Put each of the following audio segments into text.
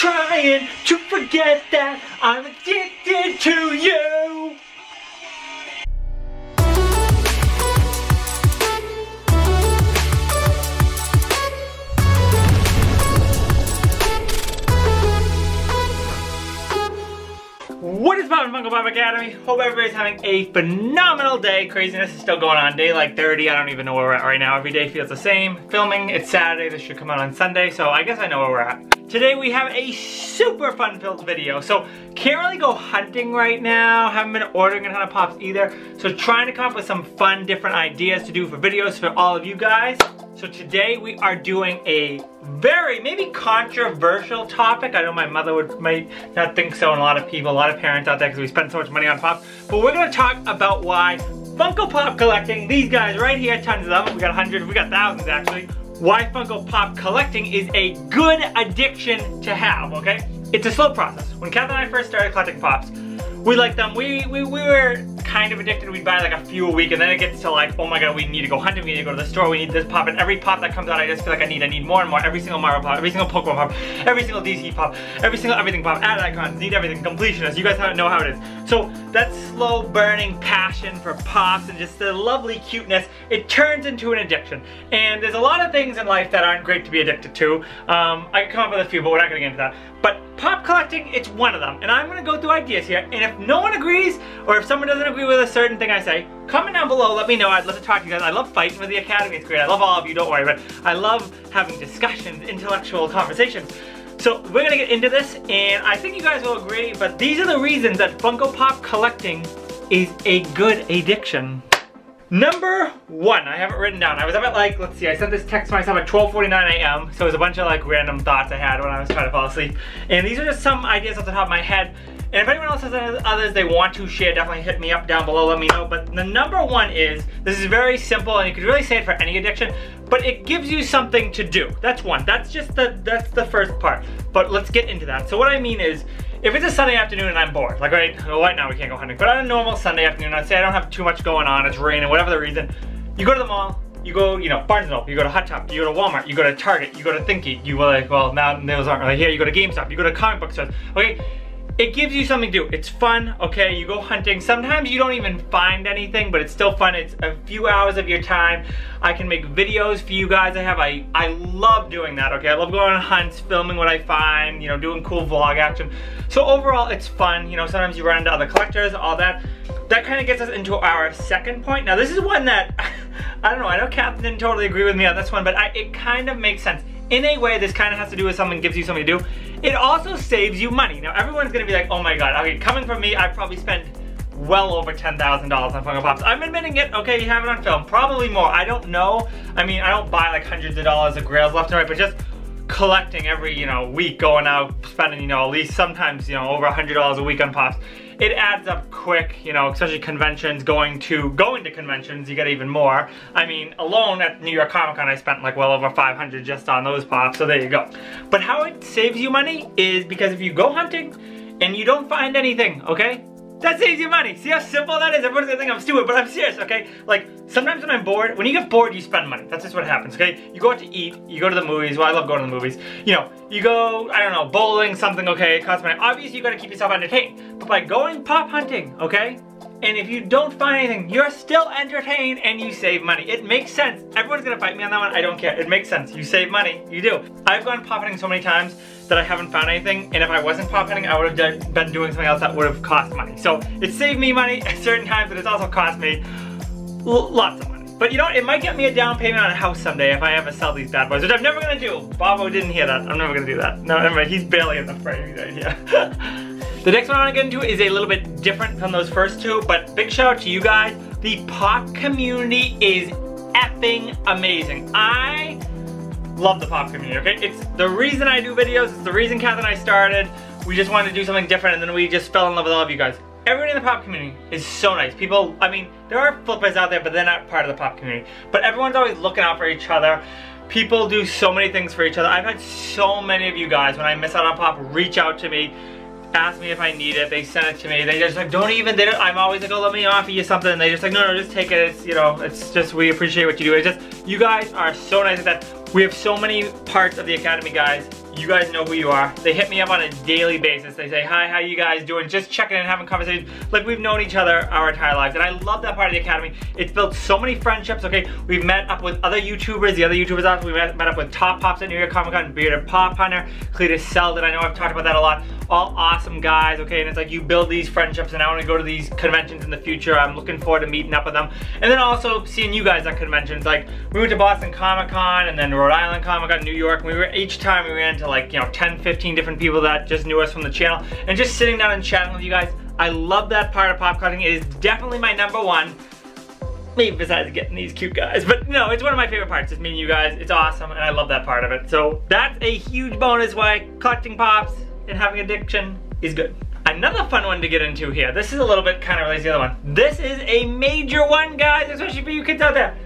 trying to forget that I'm addicted to you. What is poppin' Funko Pop Academy? Hope everybody's having a phenomenal day. Craziness is still going on. Day like 30, I don't even know where we're at right now. Every day feels the same. Filming, it's Saturday. This should come out on Sunday, so I guess I know where we're at. Today we have a super fun-filled video. So can't really go hunting right now. Haven't been ordering a ton of pops either. So trying to come up with some fun, different ideas to do for videos for all of you guys. So today we are doing a very, maybe controversial topic. I know my mother would might not think so and a lot of people, a lot of parents out there because we spend so much money on pops. But we're gonna talk about why Funko Pop collecting, these guys right here, tons of them, we got hundreds, we got thousands actually, why Funko Pop collecting is a good addiction to have, okay? It's a slow process. When Kath and I first started collecting pops, we liked them. We, we, we were kind of addicted. We'd buy like a few a week and then it gets to like, oh my god, we need to go hunting, we need to go to the store, we need this pop. And every pop that comes out, I just feel like I need, I need more and more. Every single Mario pop, every single Pokemon pop, every single DC pop, every single everything pop, Ad Icons, need everything, completionist. You guys know how it is. So that slow burning passion for pops and just the lovely cuteness, it turns into an addiction. And there's a lot of things in life that aren't great to be addicted to. Um, I can come up with a few, but we're not gonna get into that. But pop collecting, it's one of them. And I'm gonna go through ideas here. And if no one agrees, or if someone doesn't agree with a certain thing I say, comment down below, let me know. I'd love to talk to you guys. I love fighting with the Academy, it's great. I love all of you, don't worry. But I love having discussions, intellectual conversations. So we're gonna get into this, and I think you guys will agree, but these are the reasons that Funko Pop collecting is a good addiction. Number one, I have it written down. I was up at like, let's see, I sent this text to myself at 12.49 a.m. So it was a bunch of like random thoughts I had when I was trying to fall asleep. And these are just some ideas off the top of my head. And if anyone else has others they want to share, definitely hit me up down below, let me know. But the number one is, this is very simple and you could really say it for any addiction, but it gives you something to do. That's one, that's just the, that's the first part. But let's get into that. So what I mean is, if it's a Sunday afternoon and I'm bored, like right, right now we can't go hunting, but on a normal Sunday afternoon, I'd say I don't have too much going on, it's raining, whatever the reason, you go to the mall, you go, you know, Barnes & Noble, you go to Hot Topic, you go to Walmart, you go to Target, you go to ThinkGeek, you go like, well, now those aren't really here, you go to GameStop, you go to comic book stores, okay? It gives you something to do. It's fun, okay? You go hunting. Sometimes you don't even find anything, but it's still fun. It's a few hours of your time. I can make videos for you guys. I have, I, I love doing that, okay? I love going on hunts, filming what I find, you know, doing cool vlog action. So overall, it's fun. You know, sometimes you run into other collectors, all that. That kind of gets us into our second point. Now, this is one that, I don't know, I know Captain didn't totally agree with me on this one, but I, it kind of makes sense in a way, this kind of has to do with something gives you something to do. It also saves you money. Now, everyone's gonna be like, oh my god, okay, coming from me, I probably spent well over $10,000 on Funko Pops. I'm admitting it, okay, you have it on film. Probably more, I don't know. I mean, I don't buy like hundreds of dollars of grails left and right, but just collecting every, you know, week, going out, spending, you know, at least sometimes, you know, over $100 a week on Pops it adds up quick, you know, especially conventions, going to, going to conventions, you get even more. I mean, alone at New York Comic Con, I spent like well over 500 just on those pops, so there you go. But how it saves you money is because if you go hunting and you don't find anything, okay? That saves you money. See how simple that is? Everyone's gonna think I'm stupid, but I'm serious, okay? Like, sometimes when I'm bored, when you get bored, you spend money. That's just what happens, okay? You go out to eat, you go to the movies. Well, I love going to the movies. You know, you go, I don't know, bowling, something, okay, it costs money. Obviously, you gotta keep yourself entertained. But by going pop hunting, okay? And if you don't find anything, you're still entertained and you save money. It makes sense. Everyone's gonna fight me on that one. I don't care. It makes sense. You save money. You do. I've gone pop hunting so many times that I haven't found anything. And if I wasn't pop hunting, I would have been doing something else that would have cost money. So it saved me money at certain times, but it's also cost me lots of money. But you know? It might get me a down payment on a house someday if I ever sell these bad boys, which I'm never gonna do. Bobo didn't hear that. I'm never gonna do that. No, never mind. He's barely in the frame right here. The next one I wanna get into is a little bit different from those first two, but big shout out to you guys. The pop community is effing amazing. I love the pop community, okay? It's the reason I do videos, it's the reason Kath and I started. We just wanted to do something different and then we just fell in love with all of you guys. Everyone in the pop community is so nice. People, I mean, there are flippers out there, but they're not part of the pop community. But everyone's always looking out for each other. People do so many things for each other. I've had so many of you guys, when I miss out on pop, reach out to me ask me if I need it. They sent it to me. They just like, don't even, they don't, I'm always like, oh, let me offer you something. And they just like, no, no, just take it. It's, you know, it's just, we appreciate what you do. It's just, you guys are so nice at that. We have so many parts of the Academy, guys, You guys know who you are. They hit me up on a daily basis. They say, hi, how you guys doing? Just checking in, having conversations. Like we've known each other our entire lives. And I love that part of the Academy. It's built so many friendships, okay? We've met up with other YouTubers, the other YouTubers out We met, met up with Top Pops at New York Comic Con, Bearded Pop Hunter, Cletus Seldin. I know I've talked about that a lot. All awesome guys, okay? And it's like you build these friendships and I want to go to these conventions in the future. I'm looking forward to meeting up with them. And then also seeing you guys at conventions. Like we went to Boston Comic Con and then Rhode Island Comic Con, New York. We were each time we ran into like, you know, 10, 15 different people that just knew us from the channel and just sitting down and chatting with you guys. I love that part of pop collecting. It is definitely my number one. Maybe besides getting these cute guys, but no, it's one of my favorite parts, just meeting you guys. It's awesome, and I love that part of it. So that's a huge bonus why collecting pops and having addiction is good. Another fun one to get into here. This is a little bit kind of related to the other one. This is a major one, guys, especially for you kids out there.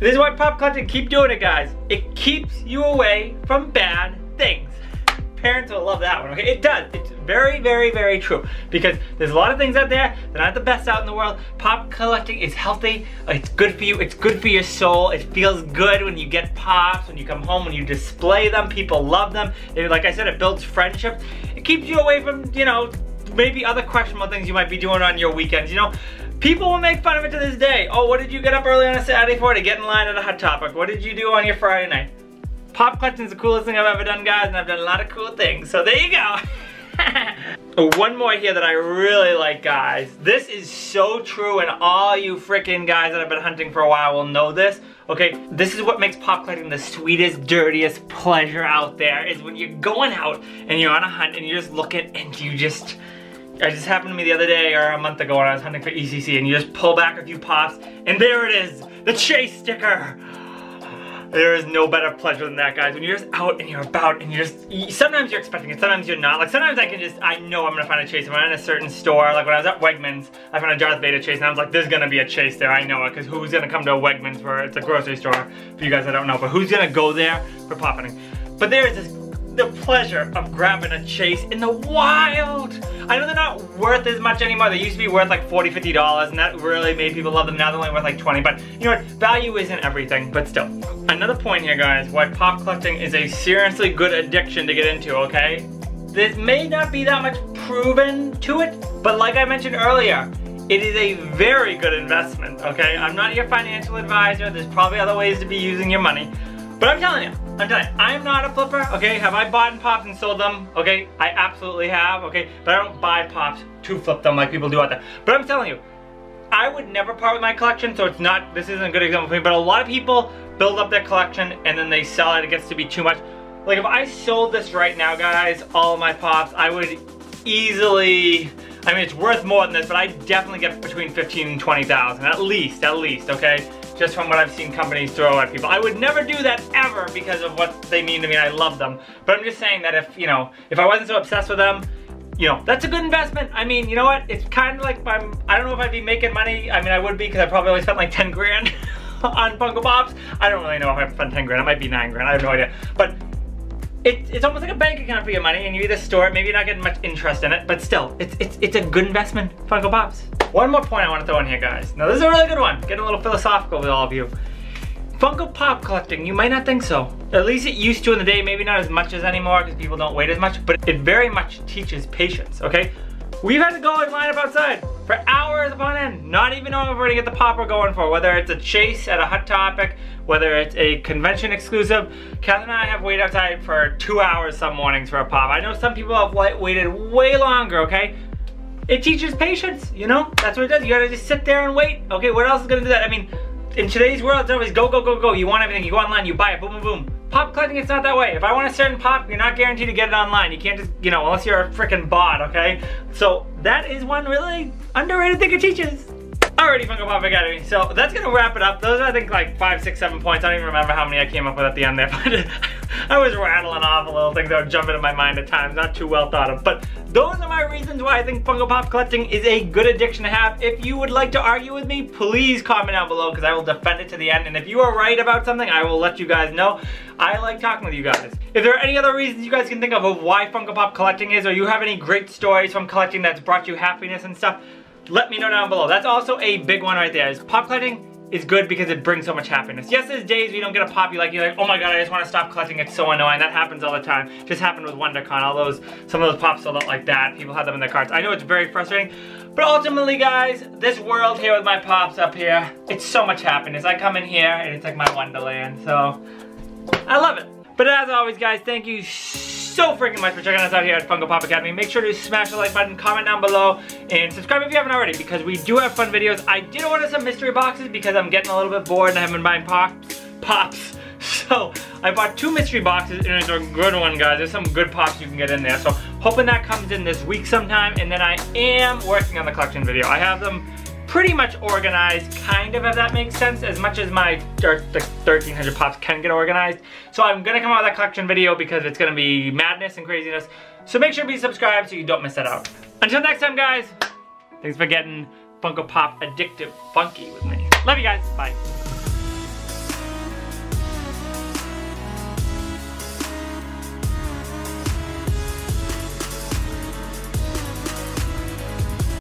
This is why pop collecting, keep doing it, guys. It keeps you away from bad things parents will love that one, okay? It does. It's very, very, very true. Because there's a lot of things out there that aren't the best out in the world. Pop collecting is healthy. It's good for you. It's good for your soul. It feels good when you get pops, when you come home, when you display them. People love them. It, like I said, it builds friendship. It keeps you away from, you know, maybe other questionable things you might be doing on your weekends. You know, people will make fun of it to this day. Oh, what did you get up early on a Saturday for to get in line at a Hot Topic? What did you do on your Friday night? Pop collecting is the coolest thing I've ever done, guys, and I've done a lot of cool things. So there you go. One more here that I really like, guys. This is so true, and all you freaking guys that have been hunting for a while will know this. Okay, this is what makes pop collecting the sweetest, dirtiest pleasure out there, is when you're going out and you're on a hunt and you're just looking and you just, it just happened to me the other day or a month ago when I was hunting for ECC and you just pull back a few pops and there it is, the chase sticker. There is no better pleasure than that, guys. When you're just out and you're about and you're just, sometimes you're expecting it, sometimes you're not. Like sometimes I can just, I know I'm gonna find a chase. If I'm in a certain store, like when I was at Wegmans, I found a Darth Vader chase and I was like, there's gonna be a chase there, I know it. Cause who's gonna come to a Wegmans where it's a grocery store, for you guys that don't know, but who's gonna go there for popping? But there is this the pleasure of grabbing a chase in the wild. I know they're not worth as much anymore. They used to be worth like 40 $50 and that really made people love them. Now they're only worth like 20 but you know what, value isn't everything, but still. Another point here guys, why pop collecting is a seriously good addiction to get into, okay? This may not be that much proven to it, but like I mentioned earlier, it is a very good investment, okay? I'm not your financial advisor. There's probably other ways to be using your money. But I'm telling you, I'm you, I'm not a flipper, okay? Have I bought and popped and sold them? Okay, I absolutely have, okay? But I don't buy pops to flip them like people do out there. But I'm telling you, I would never part with my collection, so it's not, this isn't a good example for me, but a lot of people build up their collection and then they sell it, it gets to be too much. Like if I sold this right now, guys, all my pops, I would easily, I mean, it's worth more than this, but I definitely get between 15 and 20,000, at least, at least, okay? Just from what I've seen companies throw at people. I would never do that ever because of what they mean to me. I love them. But I'm just saying that if, you know, if I wasn't so obsessed with them, you know, that's a good investment. I mean, you know what? It's kind of like I'm, I don't know if I'd be making money. I mean, I would be because I probably only spent like 10 grand on Funko Pops. I don't really know if I spent 10 grand. It might be 9 grand. I have no idea. But it, it's almost like a bank account for your money and you either store it, maybe you're not getting much interest in it, but still, it's, it's, it's a good investment, Funko Pops. One more point I want to throw in here, guys. Now, this is a really good one. Getting a little philosophical with all of you. Funko Pop collecting, you might not think so. At least it used to in the day, maybe not as much as anymore because people don't wait as much, but it very much teaches patience, okay? We've had to go and line up outside for hours upon end, not even knowing if we're gonna get the pop we're going for, whether it's a chase at a hot topic, whether it's a convention exclusive. Catherine and I have waited outside for two hours some mornings for a pop. I know some people have waited way longer, okay? It teaches patience, you know? That's what it does. You gotta just sit there and wait. Okay, what else is gonna do that? I mean, in today's world, it's always go, go, go, go. You want everything, you go online, you buy it, boom, boom, boom. Pop collecting, it's not that way. If I want a certain pop, you're not guaranteed to get it online. You can't just, you know, unless you're a freaking bot, okay? So that is one really underrated thing it teaches. Alrighty, Funko Pop Academy. So that's gonna wrap it up. Those are, I think, like five, six, seven points. I don't even remember how many I came up with at the end there, but I was rattling off a little things that were jumping in my mind at times. Not too well thought of. But those are my reasons why I think Funko Pop collecting is a good addiction to have. If you would like to argue with me, please comment down below because I will defend it to the end. And if you are right about something, I will let you guys know. I like talking with you guys. If there are any other reasons you guys can think of of why Funko Pop collecting is, or you have any great stories from collecting that's brought you happiness and stuff, let me know down below. That's also a big one right there, is pop collecting is good because it brings so much happiness. Yes, there's days we don't get a pop, you like, you're like, oh my god, I just want to stop collecting, it's so annoying. That happens all the time. Just happened with WonderCon, all those, some of those pops sold out like that. People have them in their carts. I know it's very frustrating, but ultimately, guys, this world here with my pops up here, it's so much happiness. I come in here and it's like my wonderland, so I love it. But as always, guys, thank you so freaking much for checking us out here at Funko Pop Academy. Make sure to smash the like button, comment down below, and subscribe if you haven't already because we do have fun videos. I did order some mystery boxes because I'm getting a little bit bored and I haven't been buying pops. pops. So I bought two mystery boxes and it's a good one guys. There's some good pops you can get in there. So hoping that comes in this week sometime and then I am working on the collection video. I have them pretty much organized, kind of, if that makes sense, as much as my 1300 pops can get organized. So I'm gonna come out with that collection video because it's gonna be madness and craziness. So make sure to be subscribed so you don't miss that out. Until next time, guys, thanks for getting Funko Pop addictive funky with me. Love you guys, bye.